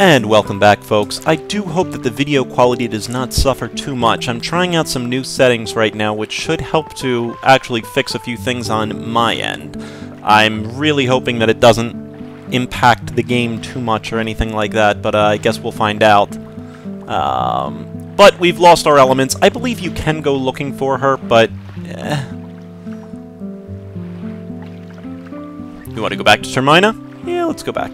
And welcome back folks. I do hope that the video quality does not suffer too much. I'm trying out some new settings right now which should help to actually fix a few things on my end. I'm really hoping that it doesn't impact the game too much or anything like that, but uh, I guess we'll find out. Um, but we've lost our elements. I believe you can go looking for her, but... Eh. You want to go back to Termina? Yeah, let's go back.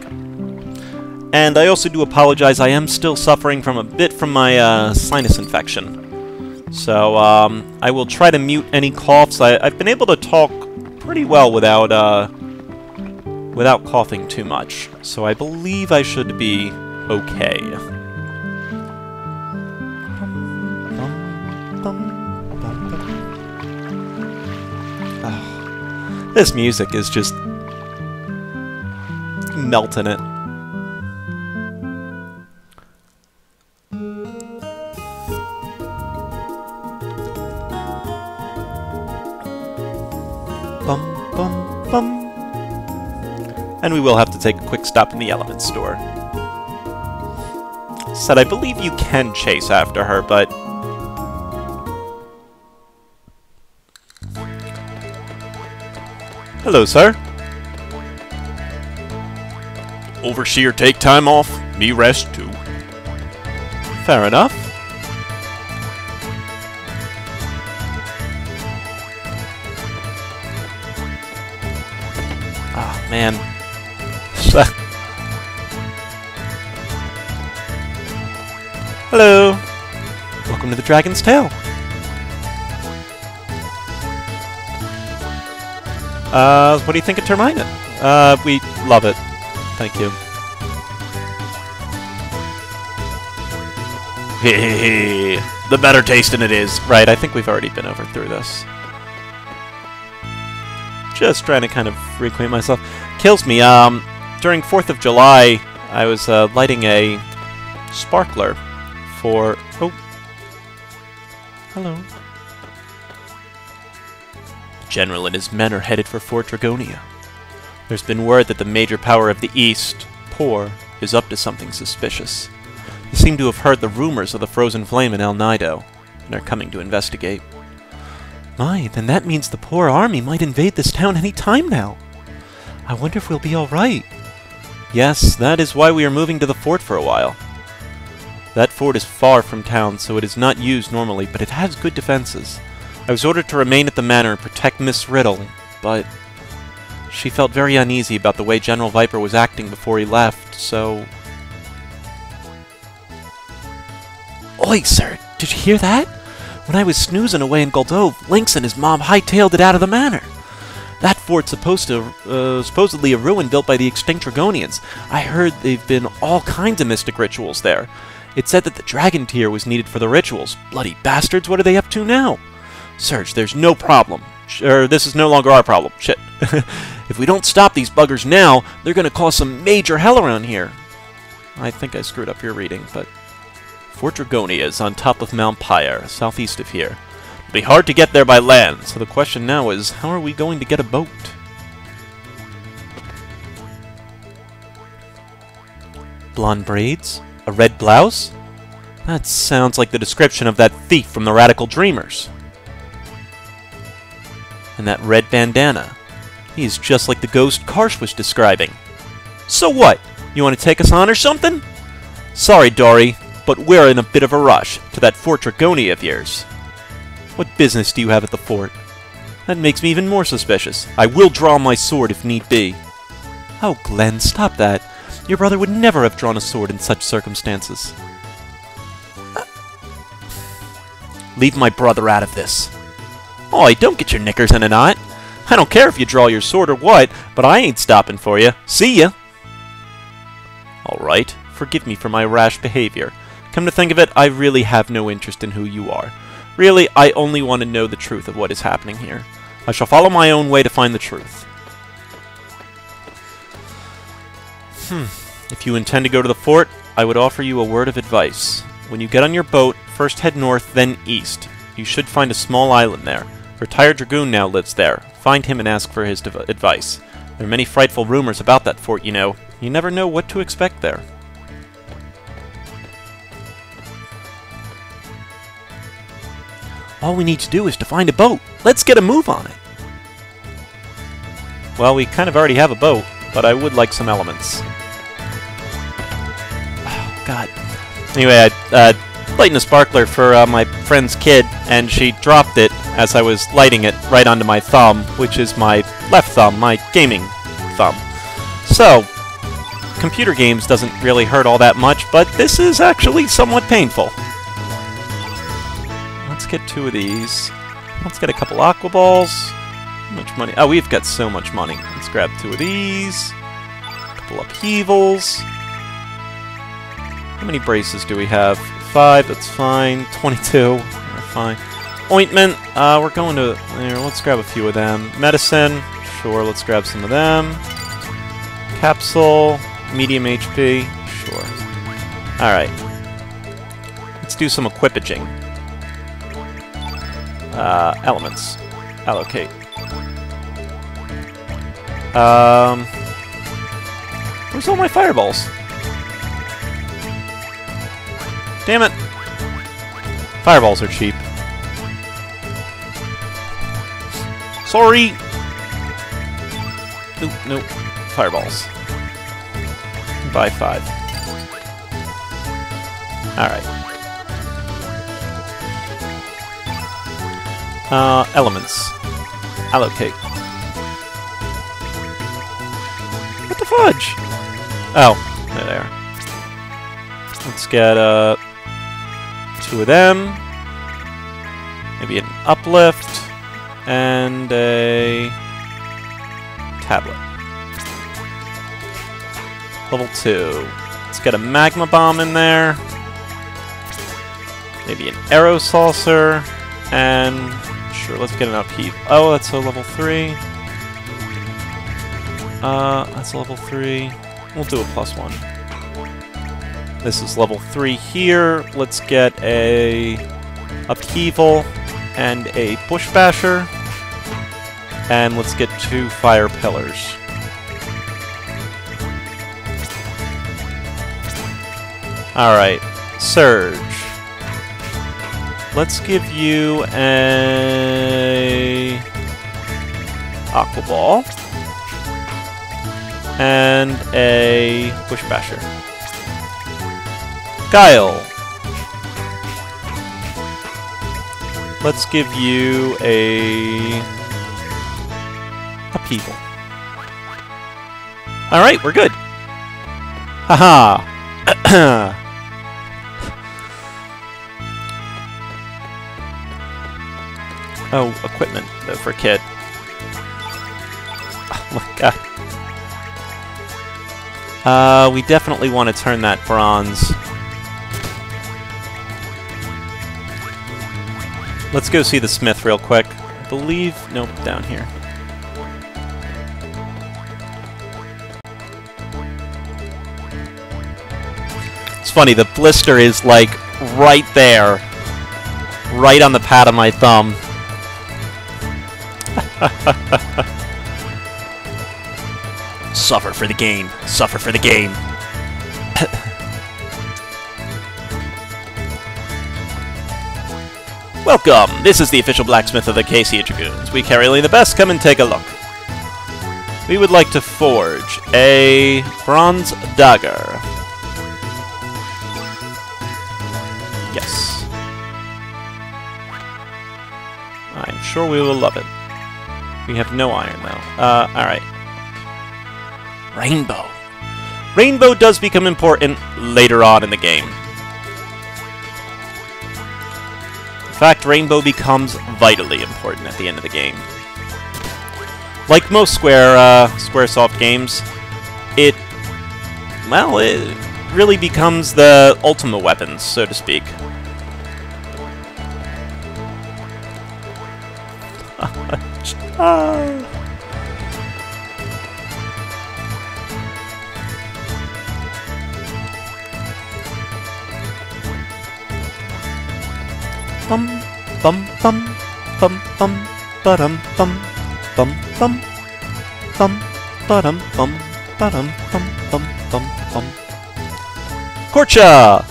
And I also do apologize, I am still suffering from a bit from my uh, sinus infection. So, um, I will try to mute any coughs. I, have been able to talk pretty well without, uh, without coughing too much. So I believe I should be okay. This music is just melting it. We will have to take a quick stop in the Element Store. Said I believe you can chase after her, but... Hello, sir. Overseer take time off, me rest too. Fair enough. Oh, man. Hello! Welcome to the Dragon's Tail. Uh, what do you think of Termina? Uh, we love it. Thank you. Hehehe. the better tasting it is. Right, I think we've already been over through this. Just trying to kind of reacquaint myself. Kills me, um, during 4th of July, I was uh, lighting a sparkler for... Oh. Hello. The General and his men are headed for Fort Dragonia. There's been word that the major power of the East, Porre, is up to something suspicious. They seem to have heard the rumors of the Frozen Flame in El Nido, and are coming to investigate. My, then that means the Porre army might invade this town any time now. I wonder if we'll be alright. Yes, that is why we are moving to the fort for a while. That fort is far from town, so it is not used normally, but it has good defenses. I was ordered to remain at the manor and protect Miss Riddel, but she felt very uneasy about the way General Viper was acting before he left, so... Oi, sir! Did you hear that? When I was snoozing away in Guldove, Lynx and his mom hightailed it out of the manor. That fort's supposed to, uh, supposedly a ruin built by the extinct Dragonians. I heard they've been all kinds of mystic rituals there. It said that the dragon tear was needed for the rituals. Bloody bastards, what are they up to now? Serge, there's no problem. Or er, this is no longer our problem. Shit. if we don't stop these buggers now, they're going to cause some major hell around here. I think I screwed up your reading, but... Fort Dragonia is on top of Mount Pyre, southeast of here. It'll be hard to get there by land, so the question now is, how are we going to get a boat? Blonde braids? A red blouse? That sounds like the description of that thief from the Radical Dreamers. And that red bandana. He's just like the ghost Karsh was describing. So what? You want to take us on or something? Sorry, Dory, but we're in a bit of a rush to that Fort Dragonia of yours. What business do you have at the fort? That makes me even more suspicious. I will draw my sword if need be. Oh, Glenn, stop that. Your brother would never have drawn a sword in such circumstances. Leave my brother out of this. Oh, don't get your knickers in a knot. I don't care if you draw your sword or what, but I ain't stopping for you. See ya! Alright, forgive me for my rash behavior. Come to think of it, I really have no interest in who you are. Really, I only want to know the truth of what is happening here. I shall follow my own way to find the truth. Hmm. If you intend to go to the fort, I would offer you a word of advice. When you get on your boat, first head north, then east. You should find a small island there. A retired dragoon now lives there. Find him and ask for his advice. There are many frightful rumors about that fort, you know. You never know what to expect there. All we need to do is to find a boat. Let's get a move on it. Well, we kind of already have a boat but I would like some elements. Oh, God. Anyway, I uh, lighting a sparkler for uh, my friend's kid, and she dropped it as I was lighting it right onto my thumb, which is my left thumb, my gaming thumb. So, computer games doesn't really hurt all that much, but this is actually somewhat painful. Let's get two of these. Let's get a couple aqua balls. Much money? Oh, we've got so much money. Let's grab two of these. A couple upheavals. How many braces do we have? Five, that's fine. 22, we're fine. Ointment, uh, we're going to... There, let's grab a few of them. Medicine, sure, let's grab some of them. Capsule, medium HP, sure. Alright. Let's do some equipaging. Uh, elements. Allocate. Um... Where's all my fireballs? Damn it! Fireballs are cheap. Sorry! Nope, nope. Fireballs. Buy five. Alright. Uh, elements. Allocate. Fudge? Oh, there they are. Let's get, uh, two of them. Maybe an uplift. And a tablet. Level 2. Let's get a magma bomb in there. Maybe an arrow saucer. And sure, let's get an upheave. Oh, that's a level 3. Uh, that's level 3. We'll do a plus 1. This is level 3 here. Let's get a upheaval and a bush basher. And let's get two fire pillars. Alright, Serge. Let's give you a Aqua Ball and a Bush Basher. Guile. Let's give you a upheaval. Alright, we're good. Haha. oh, equipment, for Kid. Uh, we definitely want to turn that bronze. Let's go see the smith real quick. I believe... Nope, down here. It's funny, the blister is, like, right there. Right on the pad of my thumb. Suffer for the game. Suffer for the game. Welcome! This is the official blacksmith of the Acacia Dragoons. We carry only the best. Come and take a look. We would like to forge a bronze dagger. Yes. I'm sure we will love it. We have no iron, though. Uh, alright. Rainbow. Rainbow does become important later on in the game. In fact, Rainbow becomes vitally important at the end of the game. Like most Square uh, SquareSoft games, it well, it really becomes the ultimate weapon, so to speak. ah. bum bum bum bum bum ba-dum bum bum bum bum ba-dum bum ba-dum bum bum bum bum Korcha!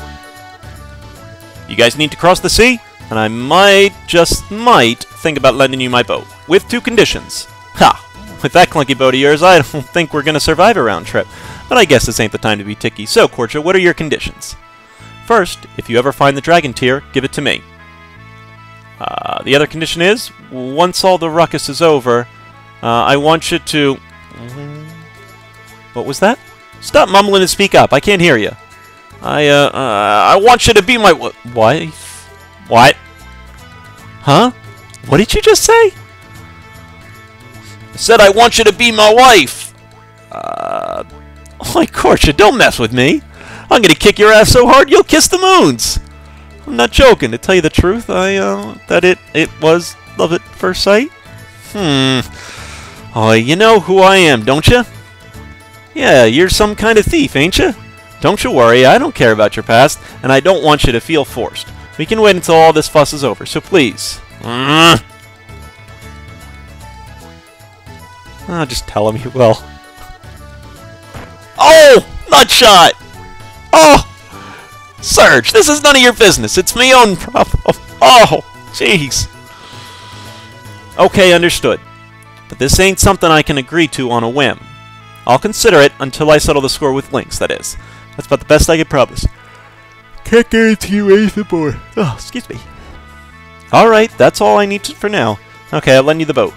You guys need to cross the sea? and I might, just might, think about lending you my boat. With two conditions. Ha! With that clunky boat of yours, I don't think we're gonna survive a round trip. But I guess this ain't the time to be ticky. So, Korcha, what are your conditions? First, if you ever find the dragon tear, give it to me. Uh, the other condition is, once all the ruckus is over, uh, I want you to... What was that? Stop mumbling and speak up. I can't hear you. I, uh, uh I want you to be my wife. What? Huh? What did you just say? I said I want you to be my wife. Uh, oh, Korcha, don't mess with me. I'm gonna kick your ass so hard you'll kiss the moons. I'm not joking. To tell you the truth, I, uh, that it, it was love at first sight. Hmm. Oh, you know who I am, don't you? Yeah, you're some kind of thief, ain't you? Don't you worry, I don't care about your past, and I don't want you to feel forced. We can wait until all this fuss is over, so please. Mm. Oh, just tell him you will. Oh! Nutshot! Oh! Serge, this is none of your business. It's my own problem. Oh, jeez. Okay, understood. But this ain't something I can agree to on a whim. I'll consider it until I settle the score with Lynx, that is. That's about the best I can promise. Can't guarantee you anything more. Oh, excuse me. Alright, that's all I need to, for now. Okay, I'll lend you the boat.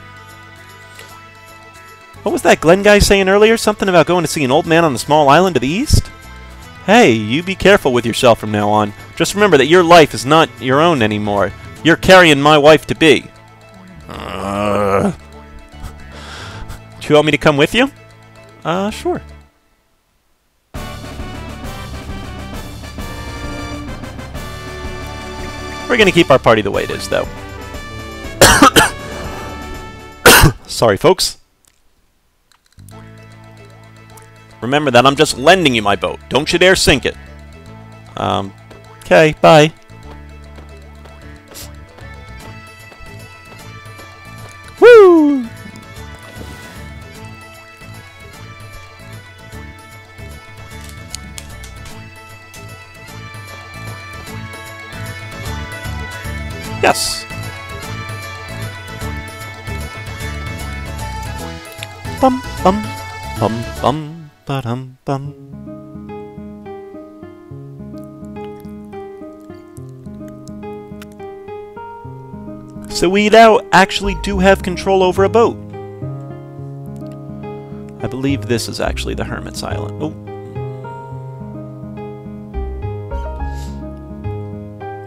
What was that Glenn guy saying earlier? Something about going to see an old man on a small island to the east? Hey, you be careful with yourself from now on. Just remember that your life is not your own anymore. You're carrying my wife to be. Uh. Do you want me to come with you? Uh, sure. We're gonna keep our party the way it is, though. Sorry, folks. Remember that I'm just lending you my boat. Don't you dare sink it. Um, okay, bye. Woo! Yes. Bum bum bum bum bum. So we now actually do have control over a boat. I believe this is actually the Hermit's Island. Oh.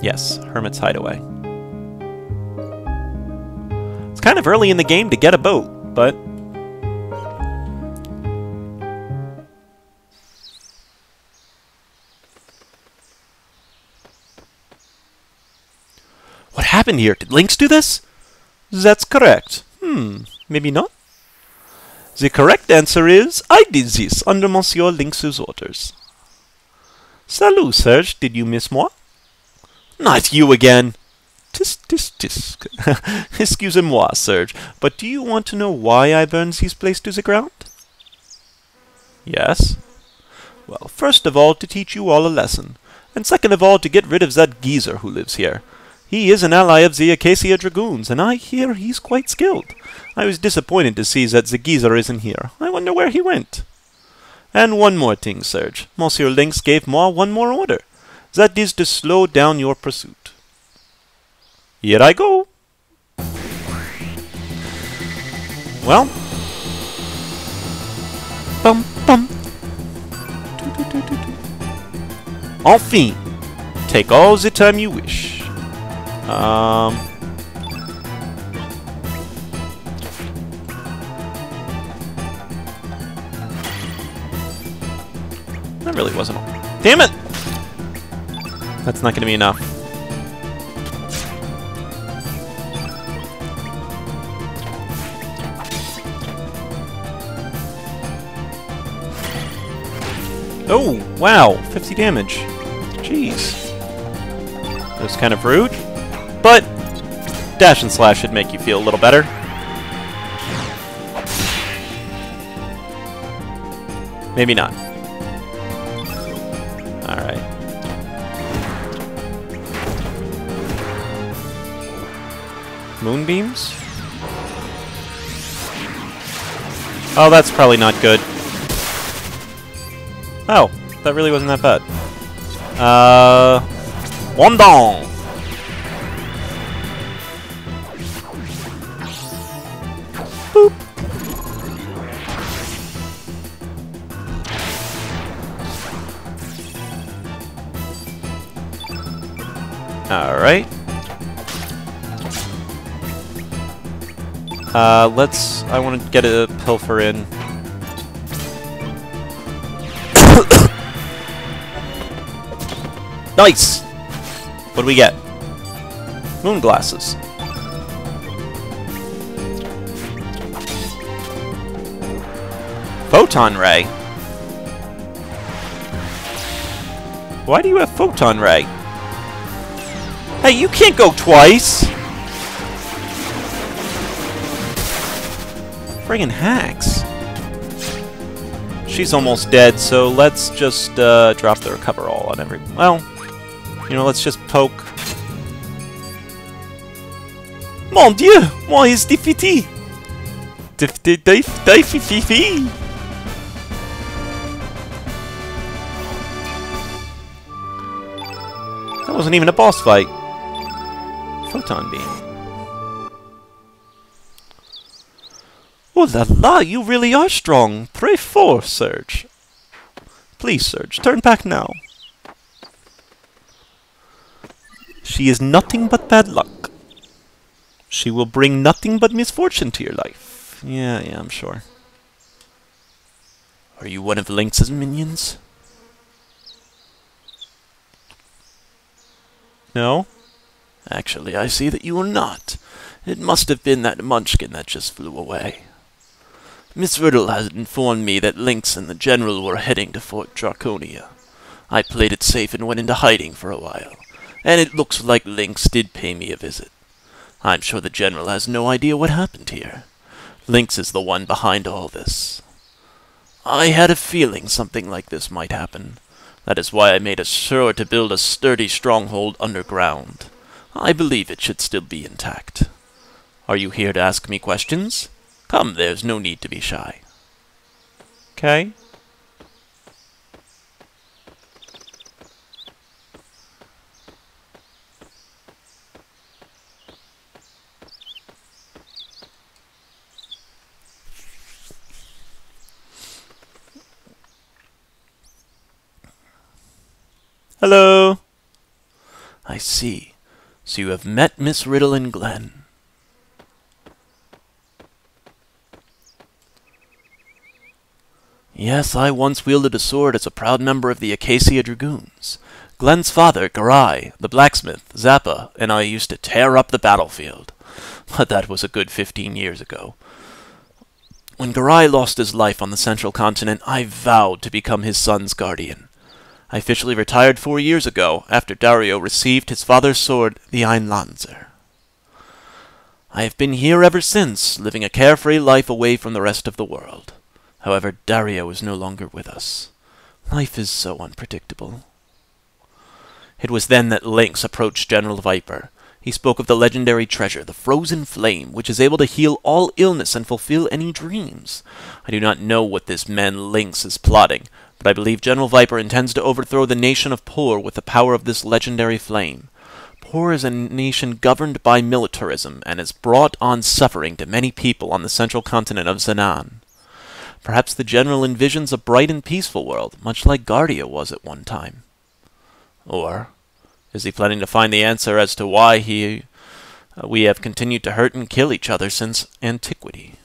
Yes, Hermit's Hideaway. It's kind of early in the game to get a boat, but... happened here? Did Lynx do this? That's correct. Hmm, maybe not? The correct answer is, I did this under Monsieur Lynx's orders. Salut, Serge. Did you miss moi? Not you again. Tis, tis, tis. Excusez-moi, Serge, but do you want to know why I burned this place to the ground? Yes. Well, first of all, to teach you all a lesson, and second of all, to get rid of that geezer who lives here. He is an ally of the Acacia Dragoons, and I hear he's quite skilled. I was disappointed to see that the geezer isn't here. I wonder where he went. And one more thing, Serge. Monsieur Lynx gave moi one more order. That is to slow down your pursuit. Here I go. Well. Bum bum. Enfin. Take all the time you wish. Um. That really wasn't all. Damn it! That's not going to be enough. Oh, wow, 50 damage. Jeez. That was kind of rude. But, dash and slash should make you feel a little better. Maybe not. Alright. Moonbeams? Oh, that's probably not good. Oh, that really wasn't that bad. Uh... Wandong! Uh, let's... I want to get a pilfer in. nice! What do we get? Moon glasses. Photon ray. Why do you have photon ray? Hey, you can't go twice! Friggin' hacks. She's almost dead, so let's just uh, drop the recover all on every... Well, you know, let's just poke. Mon dieu! Moi is diffiti! Diffiti! That wasn't even a boss fight. Photon beam. Oh la la, you really are strong. Pray for, Serge. Please, Serge, turn back now. She is nothing but bad luck. She will bring nothing but misfortune to your life. Yeah, yeah, I'm sure. Are you one of Lynx's minions? No? Actually, I see that you are not. It must have been that munchkin that just flew away. Miss Riddel has informed me that Lynx and the General were heading to Fort Dragonia. I played it safe and went into hiding for a while, and it looks like Lynx did pay me a visit. I'm sure the General has no idea what happened here. Lynx is the one behind all this. I had a feeling something like this might happen. That is why I made a sure to build a sturdy stronghold underground. I believe it should still be intact. Are you here to ask me questions? Come, there's no need to be shy. Okay. Hello. I see. So you have met Miss Riddel and Glenn. Yes, I once wielded a sword as a proud member of the Acacia Dragoons. Glenn's father, Garai, the blacksmith, Zappa, and I used to tear up the battlefield. But that was a good fifteen years ago. When Garai lost his life on the central continent, I vowed to become his son's guardian. I officially retired four years ago, after Dario received his father's sword, the Einlanzer. I have been here ever since, living a carefree life away from the rest of the world. However, Dario is no longer with us. Life is so unpredictable. It was then that Lynx approached General Viper. He spoke of the legendary treasure, the Frozen Flame, which is able to heal all illness and fulfill any dreams. I do not know what this man Lynx is plotting, but I believe General Viper intends to overthrow the nation of Porre with the power of this legendary flame. Porre is a nation governed by militarism and has brought on suffering to many people on the central continent of Zenan. Perhaps the General envisions a bright and peaceful world, much like Guardia was at one time. Or is he planning to find the answer as to why he uh, we have continued to hurt and kill each other since antiquity?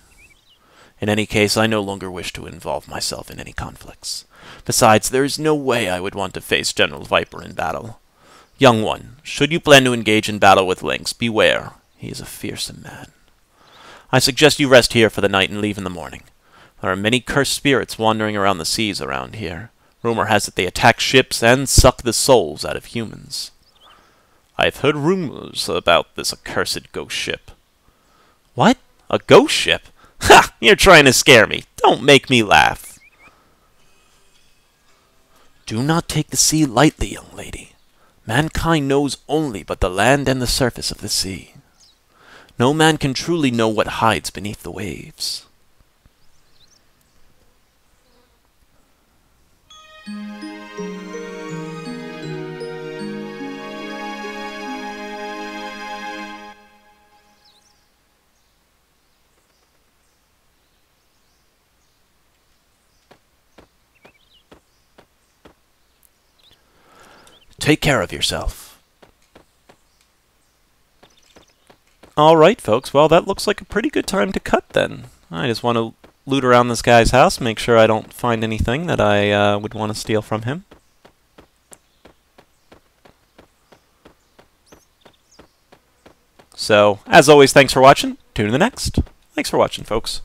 In any case, I no longer wish to involve myself in any conflicts. Besides, there is no way I would want to face General Viper in battle. Young one, should you plan to engage in battle with Lynx, beware. He is a fearsome man. I suggest you rest here for the night and leave in the morning. There are many cursed spirits wandering around the seas around here. Rumor has it they attack ships and suck the souls out of humans. I've heard rumors about this accursed ghost ship. What? A ghost ship? Ha! You're trying to scare me. Don't make me laugh. Do not take the sea lightly, young lady. Mankind knows only but the land and the surface of the sea. No man can truly know what hides beneath the waves. Take care of yourself. Alright, folks. Well, that looks like a pretty good time to cut then. I just want to loot around this guy's house, make sure I don't find anything that I uh, would want to steal from him. So, as always, thanks for watching. Tune in the next. Thanks for watching, folks.